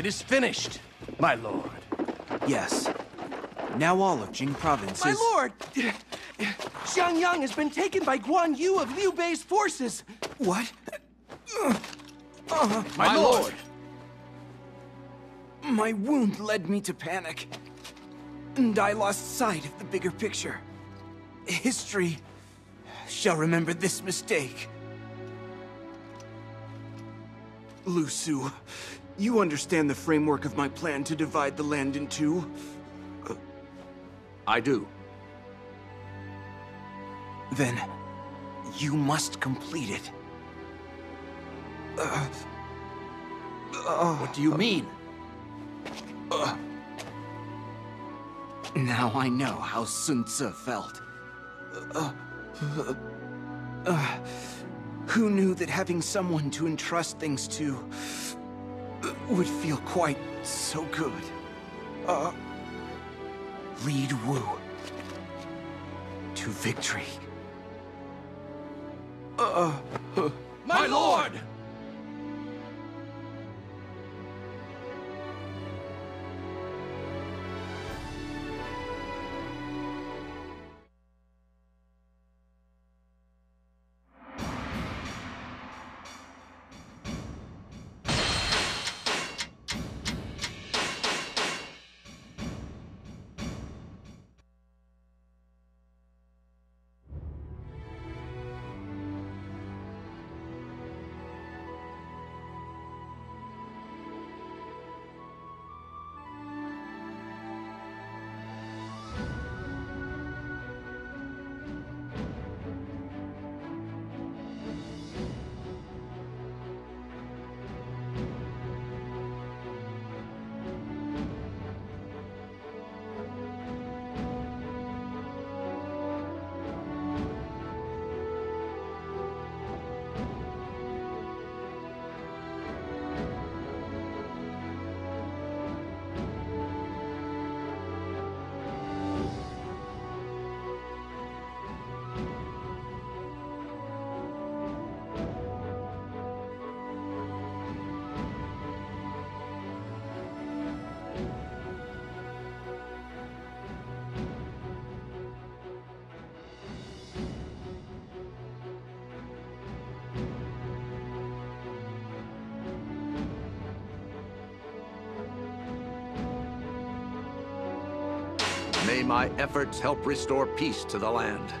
It is finished, my lord. Yes. Now all of Jing province My is... lord! Xiangyang has been taken by Guan Yu of Liu Bei's forces. What? My, lord. My wound led me to panic. And I lost sight of the bigger picture. History shall remember this mistake. Lu Su, you understand the framework of my plan to divide the land in two? I do. Then, you must complete it. What do you mean? Now I know how Sun Tzu felt. Uh, uh, who knew that having someone to entrust things to uh, would feel quite so good? Uh, lead Wu to victory. uh My lord! May my efforts help restore peace to the land.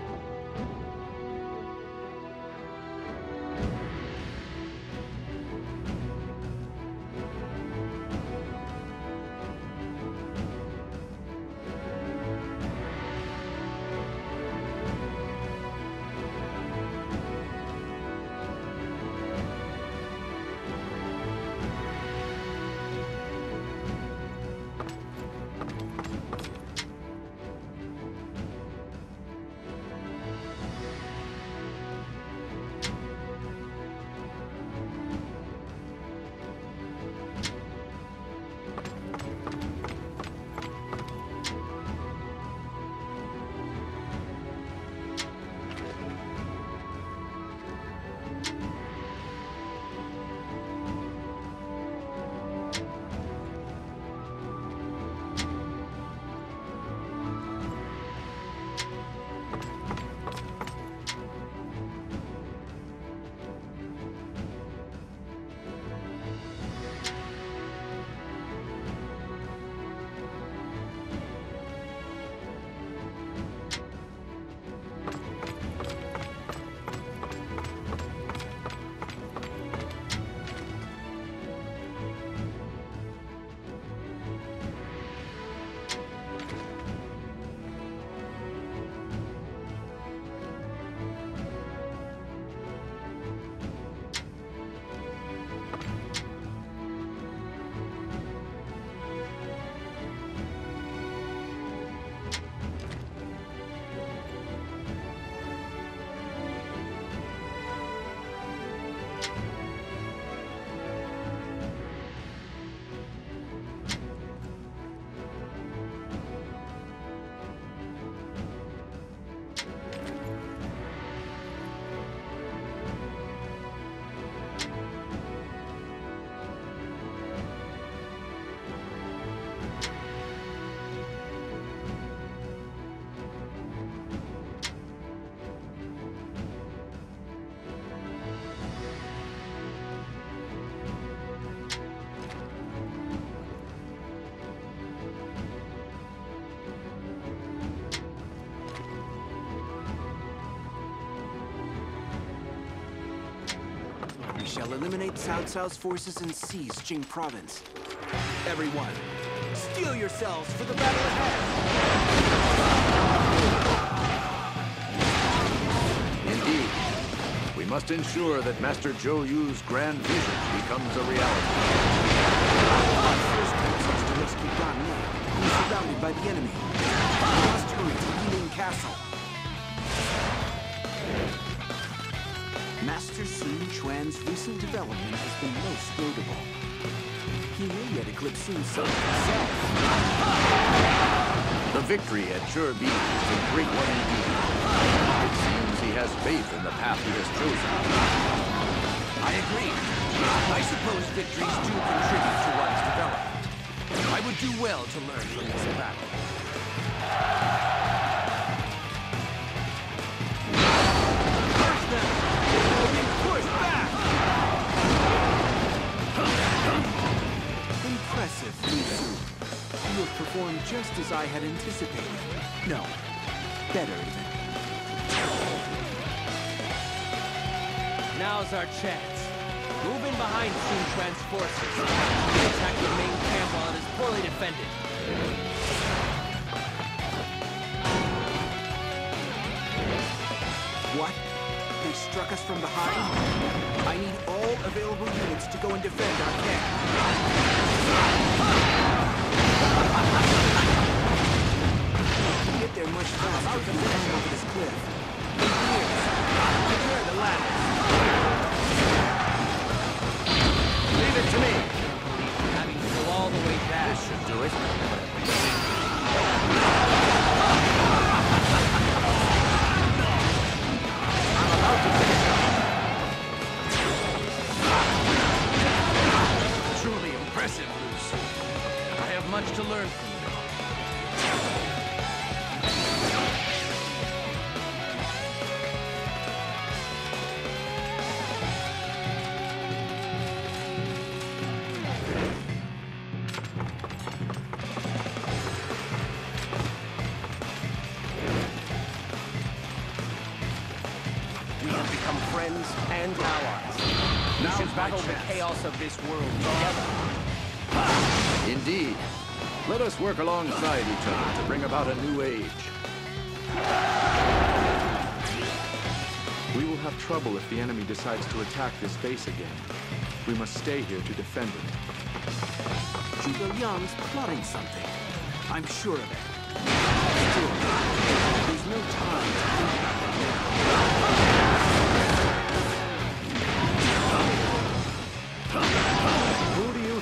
Shall eliminate Cao Cao's forces and seize Jing province. Everyone, steel yourselves for the battle ahead. Indeed. We must ensure that Master Zhou Yu's grand vision becomes a reality. Our first task is to rescue Gan Ning, who is surrounded by the enemy. We must hurry to Yiling Castle. Master Sun Quan's recent development has been most notable. He may yet eclipse Sun himself. The victory at Chibi is a great one indeed. It seems he has faith in the path he has chosen. I agree. I suppose victories do contribute to one's development. I would do well to learn from this battle. Impressive, You have performed just as I had anticipated. No, better even. Now's our chance. Move in behind Sun Quan's forces. Attack the main camp while it is poorly defended. What? Struck us from behind? I need all available units to go and defend our camp. We get there much faster if we over this cliff. Prepare the ladders. Chaos of this world together. Indeed. Let us work alongside each other to bring about a new age. We will have trouble if the enemy decides to attack this base again. We must stay here to defend it. Zhuge Liang's plotting something. I'm sure of it. Still, there's no time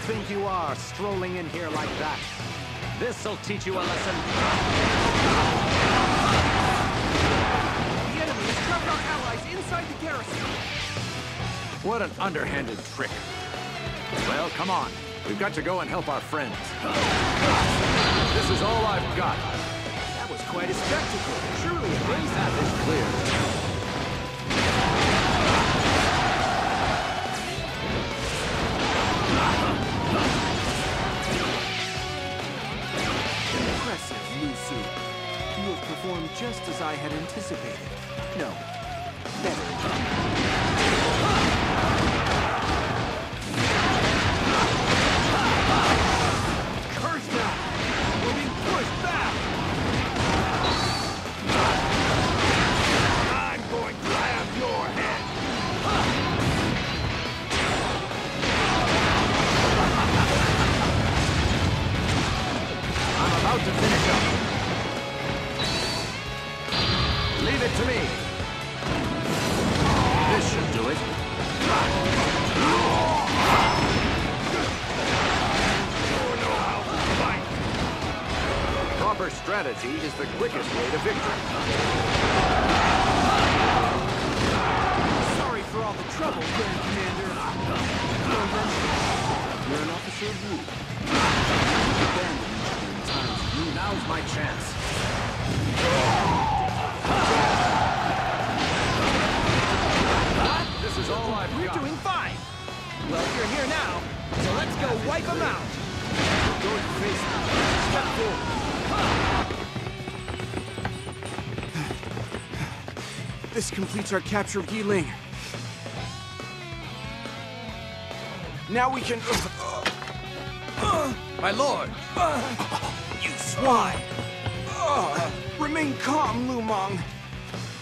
think you are, strolling in here like that? This'll teach you a lesson. The enemy has trapped our allies inside the garrison. What an underhanded trick. Well, come on. We've got to go and help our friends. This is all I've got. That was quite a spectacle. Surely it Let's clear. Impressive. You have performed just as I had anticipated. No, strategy is the quickest way to victory. Sorry for all the trouble, Grand Commander. You're an officer of Wu. Abandoned each other in times of. Now's my chance. This completes our capture of Yiling. Now we can... My lord! You swine! Remain calm, Lu Lumong.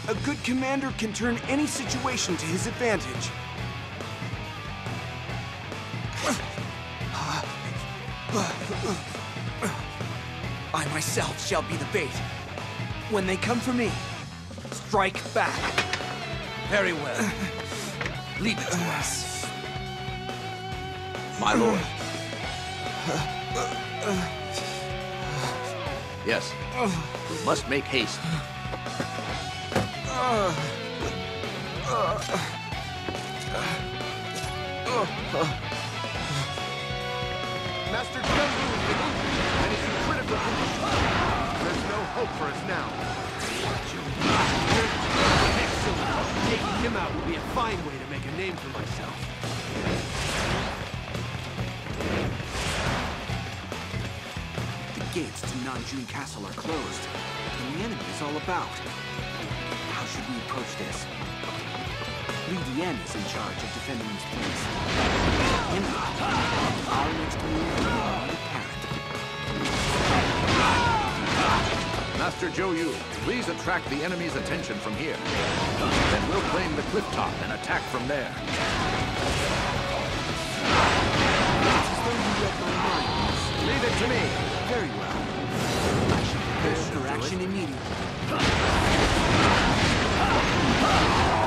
A good commander can turn any situation to his advantage. I myself shall be the bait. When they come for me, strike back. Very well. Leave it to us. My lord. Yes. We must make haste. Master Zhou and it's in critical condition. There's no hope for us now. Taking him out will be a fine way to make a name for myself. The gates to Nanjun Castle are closed, and the enemy is all about. How should we approach this? Li Dian is in charge of defending this place. And our next move will be apparent. Master Zhou Yu, please attract the enemy's attention from here. Then we'll claim the cliff top and attack from there. It's as though you read my mind. Leave it to me. Very well. I shall prepare for action immediately.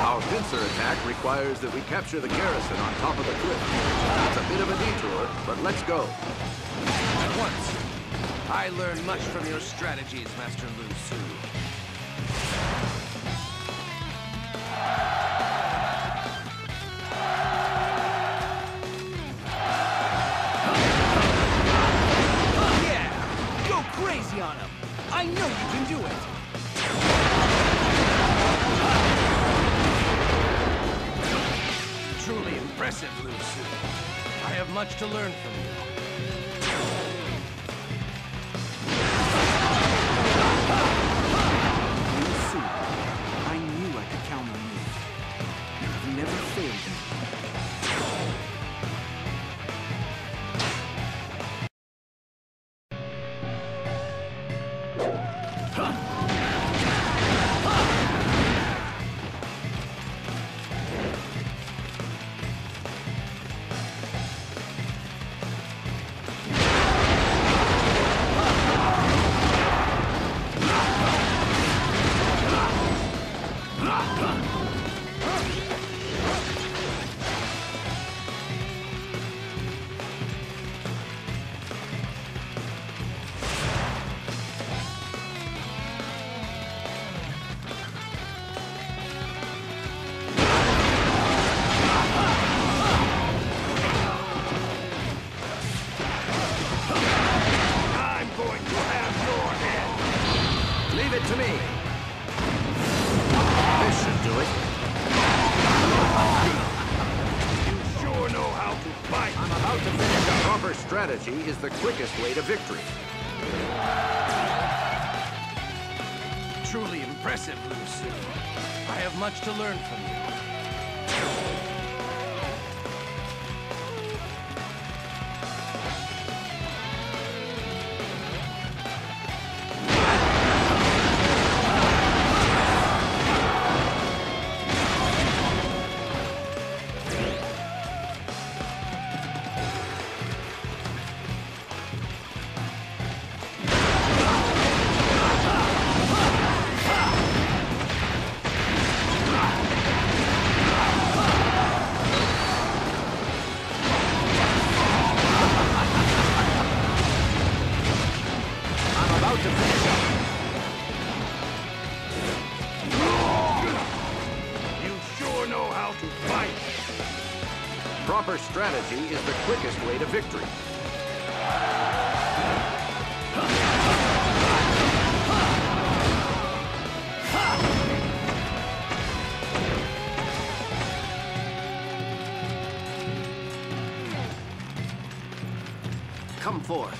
Our pincer attack requires that we capture the garrison on top of the cliff. It's a bit of a detour, but let's go. At once. I learned much from your strategies, Master Lu Su. Yeah! Go crazy on him! I know you can do it! Truly impressive, Lu Su. I have much to learn from you. I'm Truly impressive, Lu. I have much to learn from you. Strategy is the quickest way to victory. Come forth.